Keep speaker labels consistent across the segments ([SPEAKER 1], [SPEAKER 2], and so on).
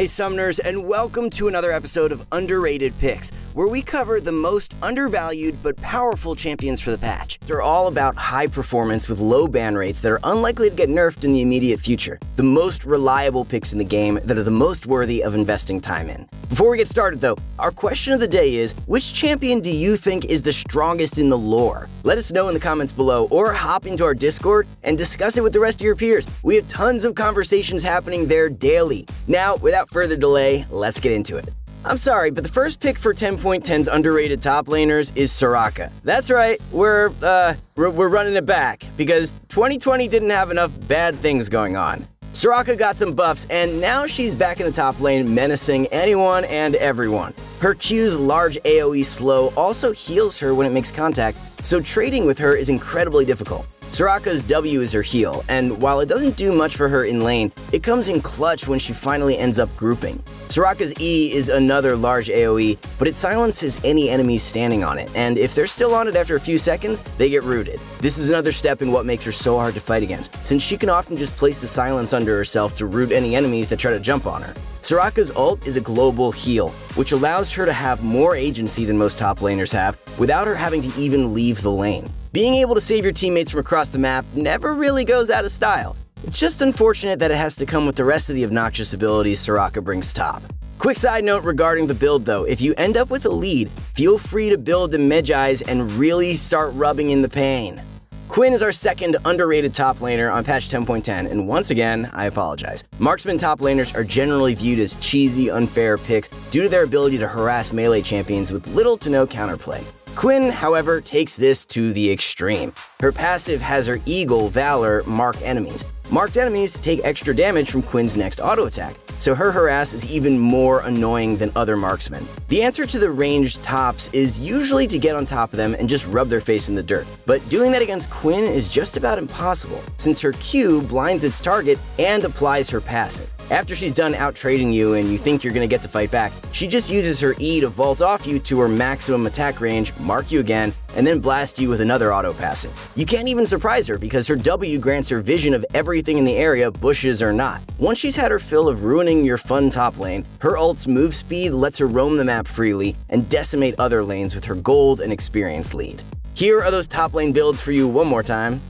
[SPEAKER 1] Hey, Summoners, and welcome to another episode of Underrated Picks, where we cover the most undervalued but powerful champions for the patch. They're all about high performance with low ban rates that are unlikely to get nerfed in the immediate future. The most reliable picks in the game that are the most worthy of investing time in. Before we get started, though, our question of the day is which champion do you think is the strongest in the lore? Let us know in the comments below or hop into our Discord and discuss it with the rest of your peers. We have tons of conversations happening there daily. Now, without further delay, let's get into it. I'm sorry, but the first pick for 10.10's underrated top laners is Soraka. That's right, we're, uh, we're, we're running it back, because 2020 didn't have enough bad things going on. Soraka got some buffs, and now she's back in the top lane, menacing anyone and everyone. Her Q's large AoE slow also heals her when it makes contact, so trading with her is incredibly difficult. Soraka's W is her heal, and while it doesn't do much for her in lane, it comes in clutch when she finally ends up grouping. Soraka's E is another large AoE, but it silences any enemies standing on it, and if they're still on it after a few seconds, they get rooted. This is another step in what makes her so hard to fight against, since she can often just place the silence under herself to root any enemies that try to jump on her. Soraka's ult is a global heal, which allows her to have more agency than most top laners have, without her having to even leave the lane. Being able to save your teammates from across the map never really goes out of style. It's just unfortunate that it has to come with the rest of the obnoxious abilities Soraka brings top. Quick side note regarding the build though, if you end up with a lead, feel free to build the Mejai's and really start rubbing in the pain. Quinn is our second underrated top laner on patch 10.10, and once again, I apologize. Marksman top laners are generally viewed as cheesy, unfair picks due to their ability to harass melee champions with little to no counterplay. Quinn, however, takes this to the extreme. Her passive has her Eagle Valor mark enemies. Marked enemies take extra damage from Quinn's next auto attack, so her harass is even more annoying than other marksmen. The answer to the ranged tops is usually to get on top of them and just rub their face in the dirt, but doing that against Quinn is just about impossible, since her Q blinds its target and applies her passive. After she's done out trading you and you think you're gonna get to fight back, she just uses her E to vault off you to her maximum attack range, mark you again, and then blast you with another auto passive. You can't even surprise her because her W grants her vision of everything in the area, bushes or not. Once she's had her fill of ruining your fun top lane, her ult's move speed lets her roam the map freely and decimate other lanes with her gold and experience lead. Here are those top lane builds for you one more time.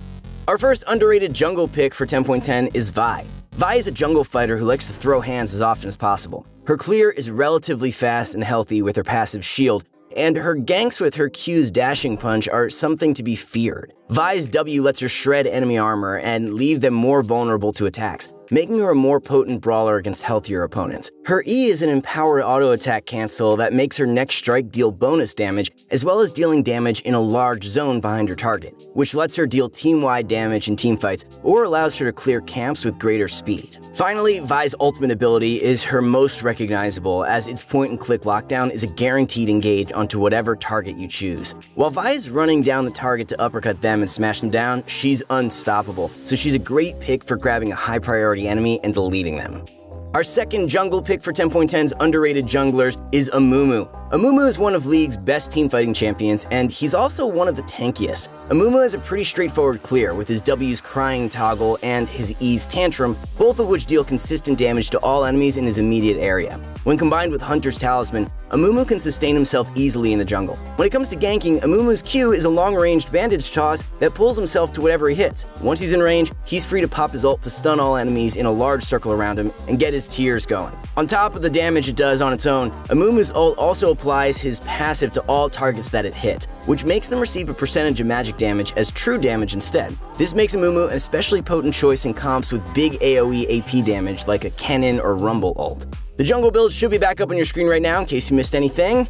[SPEAKER 1] Our first underrated jungle pick for 10.10 is Vi. Vi is a jungle fighter who likes to throw hands as often as possible. Her clear is relatively fast and healthy with her passive shield, and her ganks with her Q's dashing punch are something to be feared. Vi's W lets her shred enemy armor and leave them more vulnerable to attacks, making her a more potent brawler against healthier opponents. Her E is an empowered auto attack cancel that makes her next strike deal bonus damage, as well as dealing damage in a large zone behind her target, which lets her deal team-wide damage in teamfights or allows her to clear camps with greater speed. Finally, Vi's ultimate ability is her most recognizable, as its point-and-click lockdown is a guaranteed engage onto whatever target you choose. While Vi is running down the target to uppercut them and smash them down, she's unstoppable, so she's a great pick for grabbing a high-priority enemy and deleting them. Our second jungle pick for 10.10's underrated junglers is Amumu. Amumu is one of League's best teamfighting champions, and he's also one of the tankiest. Amumu has a pretty straightforward clear, with his W's crying toggle and his E's tantrum, both of which deal consistent damage to all enemies in his immediate area. When combined with Hunter's Talisman, Amumu can sustain himself easily in the jungle. When it comes to ganking, Amumu's Q is a long-ranged bandage toss that pulls himself to whatever he hits. Once he's in range, he's free to pop his ult to stun all enemies in a large circle around him and get his tears going. On top of the damage it does on its own, Amumu's ult also applies his passive to all targets that it hits, which makes them receive a percentage of magic damage as true damage instead. This makes Amumu an especially potent choice in comps with big AoE AP damage like a Kennen or Rumble ult. The jungle build should be back up on your screen right now in case you missed anything.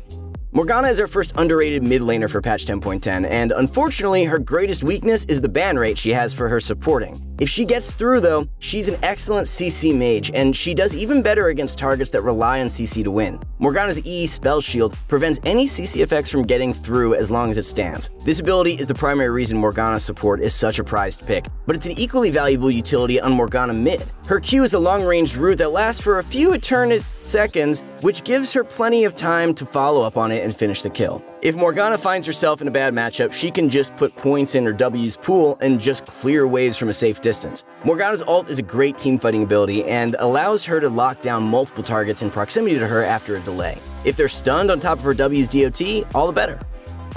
[SPEAKER 1] Morgana is our first underrated mid laner for patch 10.10, and unfortunately, her greatest weakness is the ban rate she has for her supporting. If she gets through though, she's an excellent CC mage, and she does even better against targets that rely on CC to win. Morgana's E spell shield prevents any CC effects from getting through as long as it stands. This ability is the primary reason Morgana's support is such a prized pick, but it's an equally valuable utility on Morgana mid. Her Q is a long-range root that lasts for a few eternate seconds, which gives her plenty of time to follow up on it it and finish the kill. If Morgana finds herself in a bad matchup, she can just put points in her W's pool and just clear waves from a safe distance. Morgana's ult is a great teamfighting ability and allows her to lock down multiple targets in proximity to her after a delay. If they're stunned on top of her W's DOT, all the better.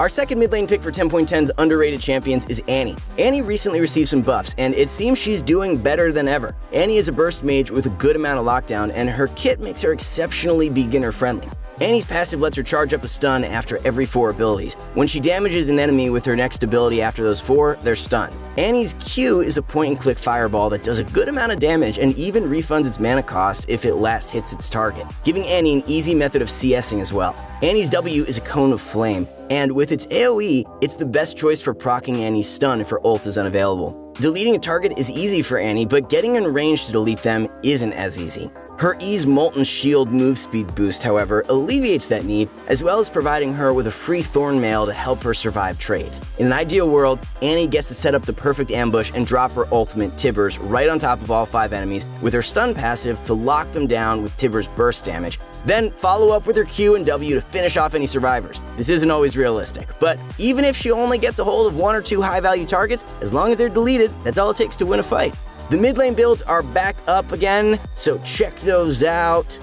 [SPEAKER 1] Our second mid lane pick for 10.10's underrated champions is Annie. Annie recently received some buffs, and it seems she's doing better than ever. Annie is a burst mage with a good amount of lockdown, and her kit makes her exceptionally beginner friendly. Annie's passive lets her charge up a stun after every 4 abilities. When she damages an enemy with her next ability after those 4, they're stunned. Annie's Q is a point-and-click fireball that does a good amount of damage and even refunds its mana cost if it last hits its target, giving Annie an easy method of CSing as well. Annie's W is a cone of flame, and with its AoE, it's the best choice for proccing Annie's stun if her ult is unavailable. Deleting a target is easy for Annie, but getting in range to delete them isn't as easy. Her E's Molten Shield move speed boost, however, alleviates that need, as well as providing her with a free Thorn Mail to help her survive trades. In an ideal world, Annie gets to set up the perfect ambush and drop her ultimate Tibbers right on top of all 5 enemies with her stun passive to lock them down with Tibbers burst damage, then follow up with her Q and W to finish off any survivors. This isn't always realistic, but even if she only gets a hold of one or two high value targets, as long as they're deleted, that's all it takes to win a fight. The mid lane builds are back up again, so check those out.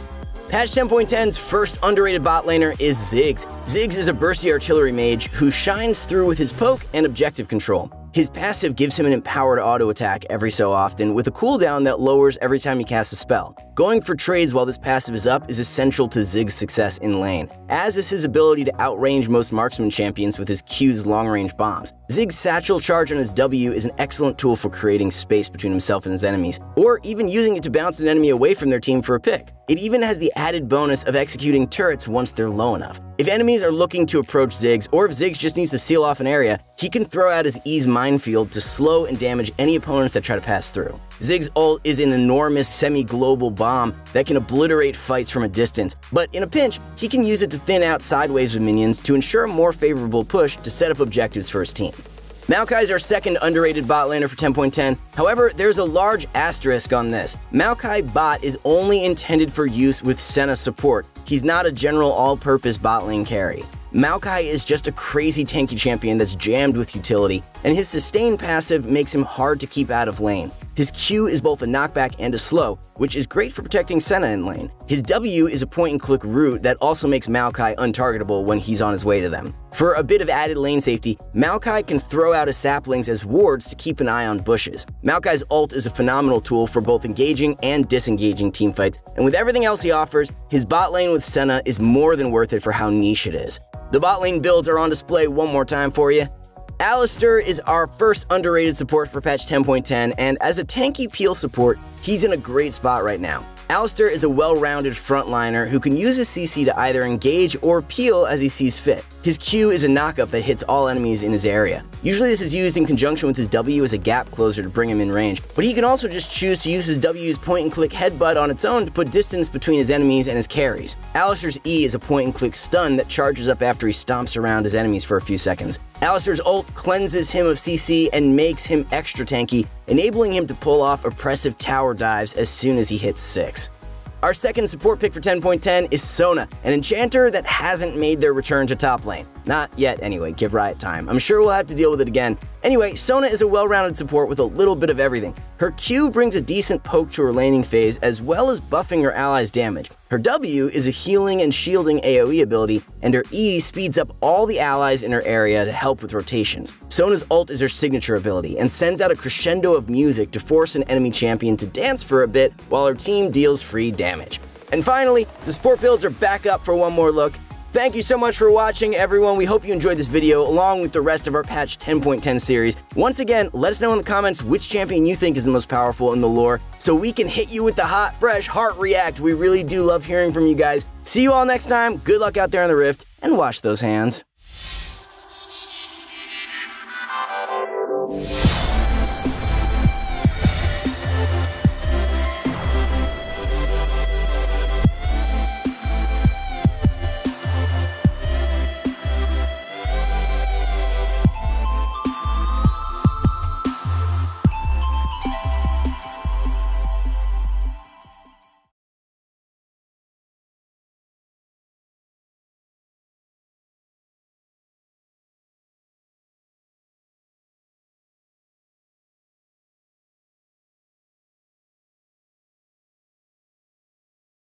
[SPEAKER 1] Patch 10.10's first underrated bot laner is Ziggs. Ziggs is a bursty artillery mage who shines through with his poke and objective control. His passive gives him an empowered auto attack every so often with a cooldown that lowers every time he casts a spell. Going for trades while this passive is up is essential to Ziggs' success in lane, as is his ability to outrange most marksman champions with his Q's long-range bombs. Ziggs' satchel charge on his W is an excellent tool for creating space between himself and his enemies, or even using it to bounce an enemy away from their team for a pick. It even has the added bonus of executing turrets once they're low enough. If enemies are looking to approach Ziggs, or if Ziggs just needs to seal off an area, he can throw out his E's minefield to slow and damage any opponents that try to pass through. Ziggs' ult is an enormous semi-global bomb that can obliterate fights from a distance, but in a pinch, he can use it to thin out sideways with minions to ensure a more favorable push to set up objectives for his team. Maokai is our second underrated bot laner for 10.10. However, there's a large asterisk on this. Maokai bot is only intended for use with Senna support. He's not a general all-purpose bot lane carry. Maokai is just a crazy tanky champion that's jammed with utility, and his sustain passive makes him hard to keep out of lane. His Q is both a knockback and a slow, which is great for protecting Senna in lane. His W is a point-and-click root that also makes Maokai untargetable when he's on his way to them. For a bit of added lane safety, Maokai can throw out his saplings as wards to keep an eye on bushes. Maokai's ult is a phenomenal tool for both engaging and disengaging teamfights, and with everything else he offers, his bot lane with Senna is more than worth it for how niche it is. The bot lane builds are on display one more time for you. Alistar is our first underrated support for patch 10.10, and as a tanky peel support, he's in a great spot right now. Alistar is a well-rounded frontliner who can use his CC to either engage or peel as he sees fit. His Q is a knockup that hits all enemies in his area. Usually this is used in conjunction with his W as a gap closer to bring him in range, but he can also just choose to use his W's point and click headbutt on its own to put distance between his enemies and his carries. Alistar's E is a point and click stun that charges up after he stomps around his enemies for a few seconds. Alistar's ult cleanses him of CC and makes him extra tanky, enabling him to pull off oppressive tower dives as soon as he hits 6. Our second support pick for 10.10 is Sona, an enchanter that hasn't made their return to top lane. Not yet anyway, give Riot time. I'm sure we'll have to deal with it again. Anyway, Sona is a well-rounded support with a little bit of everything. Her Q brings a decent poke to her laning phase as well as buffing her allies' damage. Her W is a healing and shielding AoE ability, and her E speeds up all the allies in her area to help with rotations. Sona's ult is her signature ability and sends out a crescendo of music to force an enemy champion to dance for a bit while her team deals free damage. And finally, the support builds are back up for one more look, Thank you so much for watching, everyone. We hope you enjoyed this video along with the rest of our patch 10.10 series. Once again, let us know in the comments which champion you think is the most powerful in the lore so we can hit you with the hot, fresh heart react. We really do love hearing from you guys. See you all next time. Good luck out there on the rift and wash those hands.